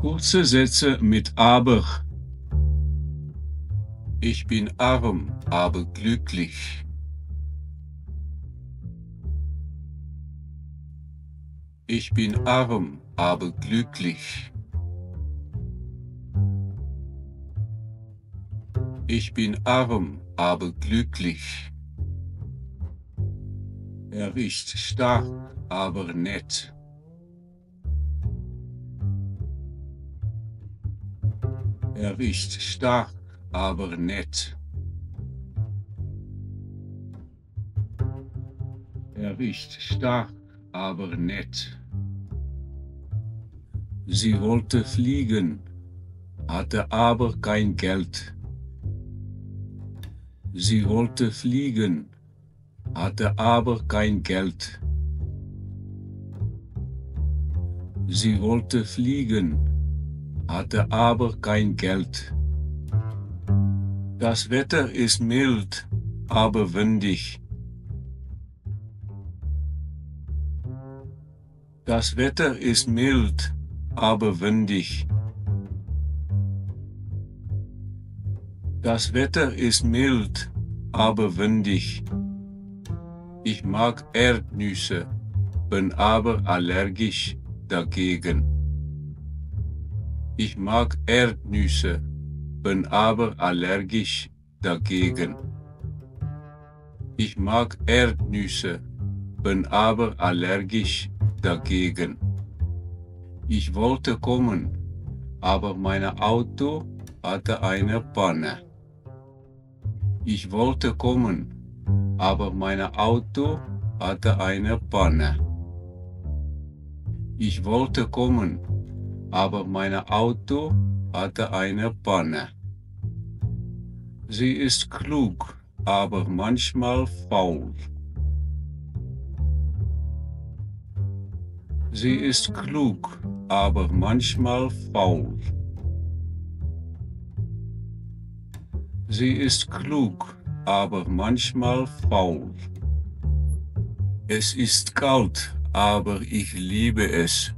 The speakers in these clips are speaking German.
Kurze Sätze mit aber. Ich bin arm, aber glücklich. Ich bin arm, aber glücklich. Ich bin arm, aber glücklich. Er ist stark, aber nett. Er ist stark, aber nett. Er ist stark, aber nett. Sie wollte fliegen, hatte aber kein Geld. Sie wollte fliegen, hatte aber kein Geld. Sie wollte fliegen, hatte aber kein Geld. Das Wetter ist mild, aber windig. Das Wetter ist mild, aber windig. Das Wetter ist mild, aber windig. Ich mag Erdnüsse, bin aber allergisch dagegen. Ich mag Erdnüsse, bin aber allergisch dagegen. Ich mag Erdnüsse, bin aber allergisch dagegen. Ich wollte kommen, aber mein Auto hatte eine Panne. Ich wollte kommen, aber mein Auto hatte eine Panne. Ich wollte kommen, aber mein Auto hatte eine Panne. Sie ist klug, aber manchmal faul. Sie ist klug, aber manchmal faul. Sie ist klug, aber manchmal faul. Es ist kalt, aber ich liebe es.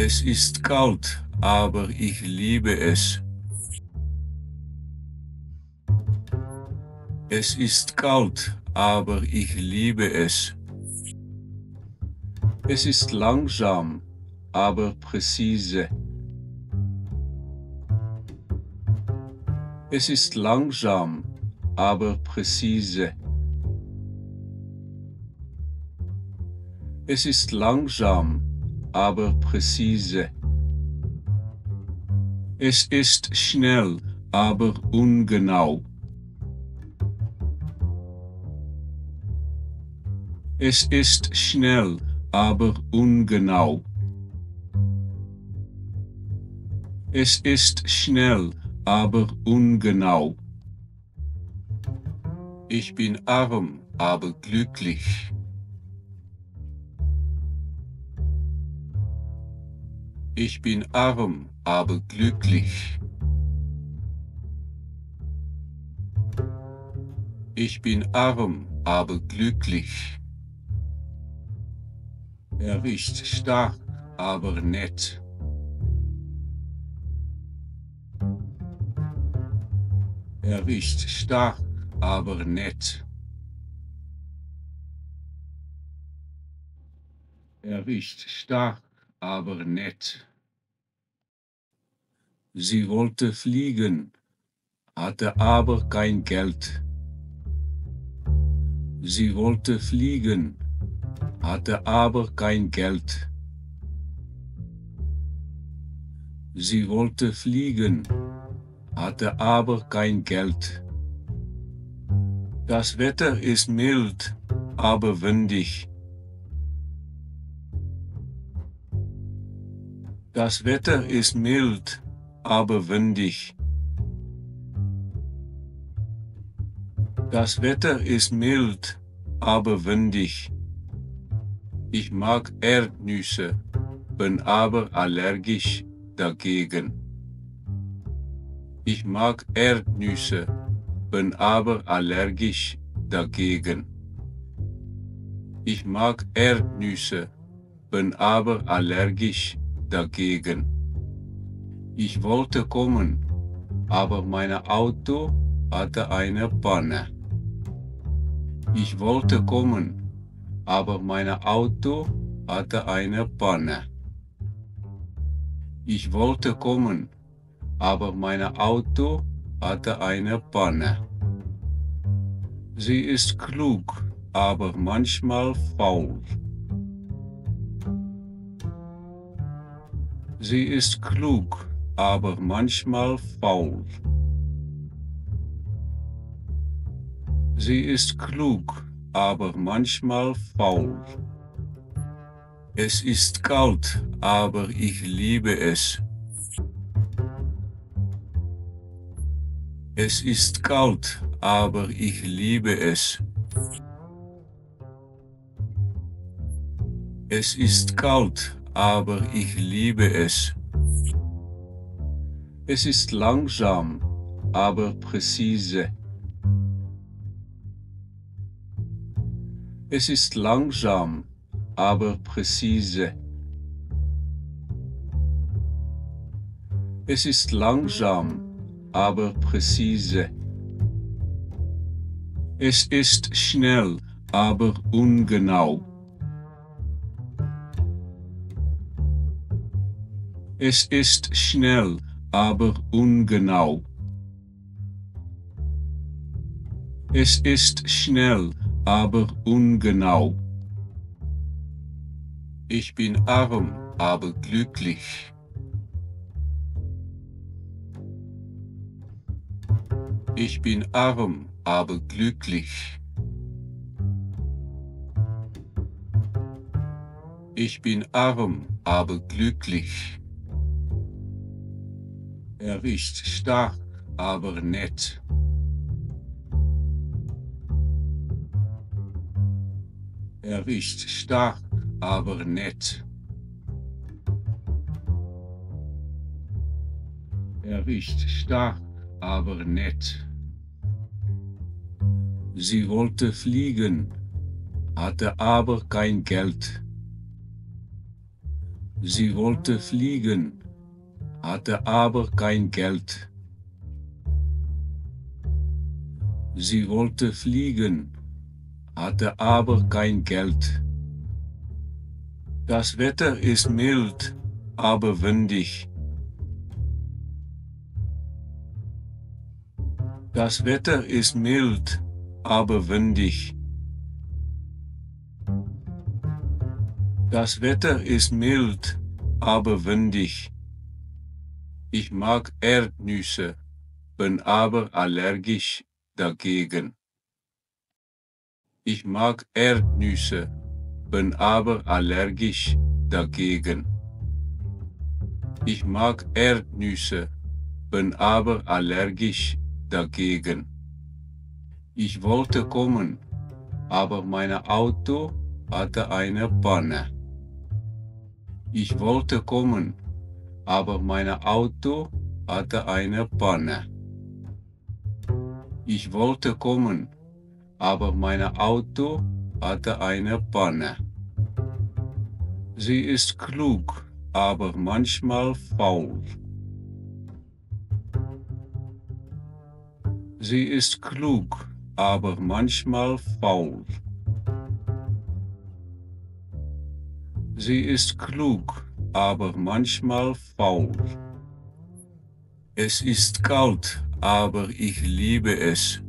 Es ist kalt, aber ich liebe es. Es ist kalt, aber ich liebe es. Es ist langsam, aber präzise. Es ist langsam, aber präzise. Es ist langsam, aber präzise. Es ist schnell, aber ungenau. Es ist schnell, aber ungenau. Es ist schnell, aber ungenau. Ich bin arm, aber glücklich. Ich bin arm, aber glücklich. Ich bin arm, aber glücklich. Er ist stark, aber nett. Er ist stark, aber nett. Er ist stark, aber nett. Sie wollte fliegen, hatte aber kein Geld. Sie wollte fliegen, hatte aber kein Geld. Sie wollte fliegen, hatte aber kein Geld. Das Wetter ist mild, aber windig. Das Wetter ist mild, aber windig. Das Wetter ist mild, aber windig. Ich mag Erdnüsse, bin aber allergisch dagegen. Ich mag Erdnüsse, bin aber allergisch dagegen. Ich mag Erdnüsse, bin aber allergisch dagegen. Ich wollte kommen, aber mein Auto hatte eine Panne. Ich wollte kommen, aber mein Auto hatte eine Panne. Ich wollte kommen, aber mein Auto hatte eine Panne. Sie ist klug, aber manchmal faul. Sie ist klug, aber manchmal faul. Sie ist klug, aber manchmal faul. Es ist kalt, aber ich liebe es. Es ist kalt, aber ich liebe es. Es ist kalt, aber ich liebe es. Es ist langsam, aber präzise. Es ist langsam, aber präzise. Es ist langsam, aber präzise. Es ist schnell, aber ungenau. Es ist schnell, aber ungenau. Es ist schnell, aber ungenau. Ich bin arm, aber glücklich. Ich bin arm, aber glücklich. Ich bin arm, aber glücklich. Er ist stark, aber nett. Er ist stark, aber nett. Er ist stark, aber nett. Sie wollte fliegen, hatte aber kein Geld. Sie wollte fliegen, hatte aber kein Geld. Sie wollte fliegen, hatte aber kein Geld. Das Wetter ist mild, aber windig. Das Wetter ist mild, aber windig. Das Wetter ist mild, aber windig. Ich mag Erdnüsse, bin aber allergisch dagegen. Ich mag Erdnüsse, bin aber allergisch dagegen. Ich mag Erdnüsse, bin aber allergisch dagegen. Ich wollte kommen, aber mein Auto hatte eine Panne. Ich wollte kommen, aber mein Auto hatte eine Panne. Ich wollte kommen, aber mein Auto hatte eine Panne. Sie ist klug, aber manchmal faul. Sie ist klug, aber manchmal faul. Sie ist klug, aber manchmal faul. Es ist kalt, aber ich liebe es.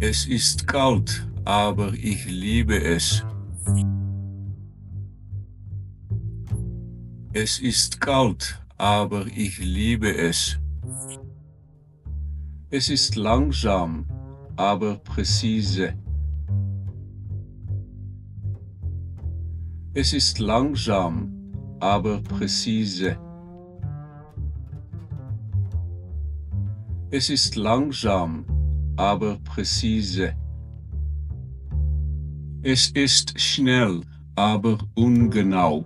Es ist kalt, aber ich liebe es. Es ist kalt, aber ich liebe es. Es ist langsam, aber präzise. Es ist langsam, aber präzise. Es ist langsam, aber präzise. Es ist schnell, aber ungenau.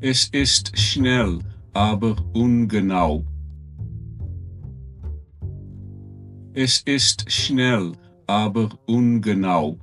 Es ist schnell, aber ungenau. Es ist schnell, aber ungenau.